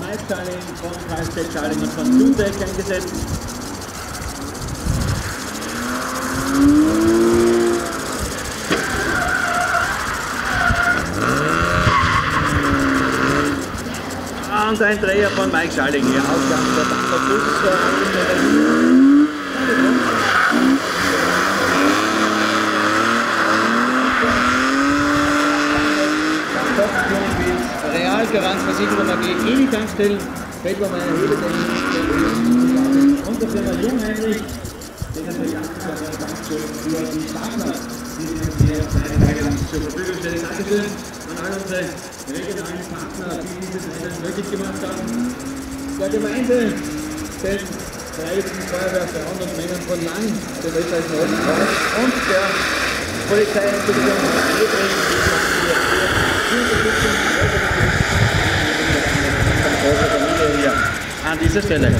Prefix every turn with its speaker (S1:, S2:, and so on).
S1: Mike Charling von Karlstedt Charling und von Zutec eingesetzt. Und ein Dreher von Mike Schalling hier. Ausgang der Bus. Realgarantversicherung AG. In die Tankstellen, Feldbaumeier Hebetechnik und der Firma Jungheinrich, den natürlich abgeschlossen an Tankstellen für die Partner, die uns hier eine Tage lang zur Verfügung stellen. Dankeschön. An all unsere regionalen Partner, die dieses Rennen möglich gemacht haben. Der Gemeinde, den Freiwilligen Feuerwehr Frauen und Männern von Lang, österreichischen Roten Kreuz und der Polizeiinspektion Ebring, an dieser Stelle.